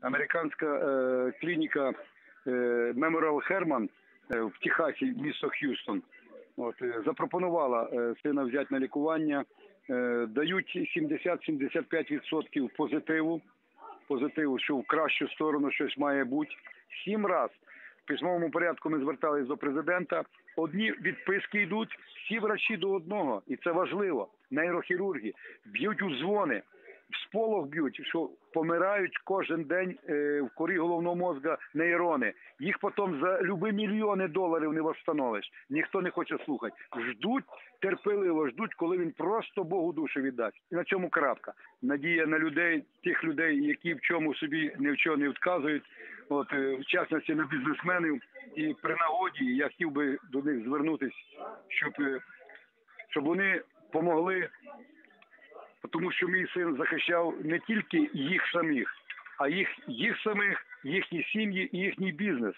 Американська е, клініка Hermann е, в Техасі, місто Х'юстон, от, е, запропонувала е, сина взяти на лікування. Е, дають 70-75% позитиву, позитиву, що в кращу сторону щось має бути. Сім раз в письмовому порядку ми звертались до президента. Одні відписки йдуть, всі врачі до одного, і це важливо. Нейрохірурги б'ють у дзвони, в сполох б'ють, що помирають кожен день е, в корі головного мозга нейрони. Їх потім за любі мільйони доларів не восстановиш. Ніхто не хоче слухати. Ждуть терпеливо, ждуть, коли він просто Богу душу віддасть. І на цьому крапка. Надія на людей, тих людей, які в чому собі ні в чому не відказують. От е, в частності на бізнесменів. І при нагоді я хотів би до них звернутися, щоб, е, щоб вони помогли тому що мій син захищав не тільки їх самих, а їх, їх самих, їхні сім'ї і їхній бізнес.